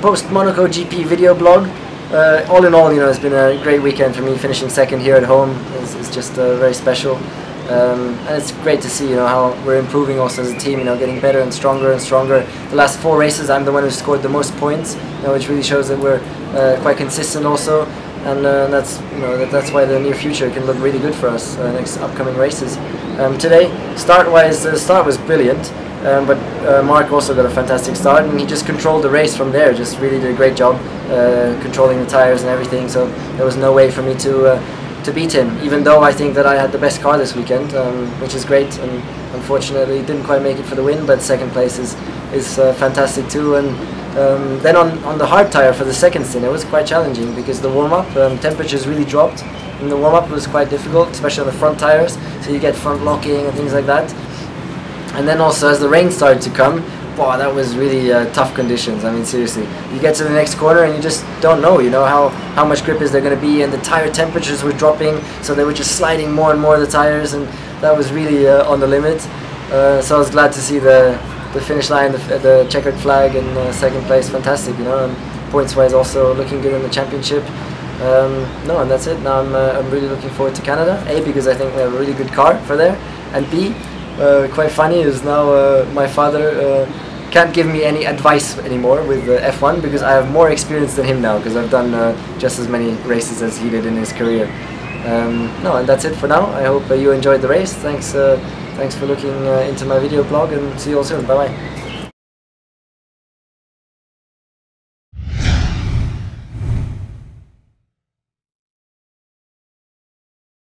post Monaco GP video blog. Uh, all in all, you know, it's been a great weekend for me. Finishing second here at home is, is just uh, very special, um, and it's great to see, you know, how we're improving also as a team. You know, getting better and stronger and stronger. The last four races, I'm the one who scored the most points, you know, which really shows that we're uh, quite consistent also, and uh, that's you know that, that's why the near future can look really good for us uh, next upcoming races. Um, today, start-wise, the start was brilliant. Um, but uh, Mark also got a fantastic start, and he just controlled the race from there. Just really did a great job uh, controlling the tires and everything. So there was no way for me to uh, to beat him. Even though I think that I had the best car this weekend, um, which is great. And unfortunately, didn't quite make it for the win. But second place is is uh, fantastic too. And um, then on on the hard tire for the second stint, it was quite challenging because the warm up um, temperatures really dropped. And the warm up was quite difficult, especially on the front tires. So you get front locking and things like that. And then also as the rain started to come, wow, that was really uh, tough conditions. I mean, seriously, you get to the next corner and you just don't know, you know, how, how much grip is there going to be, and the tire temperatures were dropping, so they were just sliding more and more the tires, and that was really uh, on the limit. Uh, so I was glad to see the the finish line, the, the checkered flag, and uh, second place, fantastic, you know, and points wise also looking good in the championship. Um, no, and that's it. Now I'm, uh, I'm really looking forward to Canada. A because I think they have a really good car for there, and B quite funny is now uh, my father uh, can't give me any advice anymore with F1 because I have more experience than him now because I've done just as many races as he did in his career. Um, no, and that's it for now. I hope you enjoyed the race. Thanks, thanks for looking into my video blog and see you all soon. Bye bye.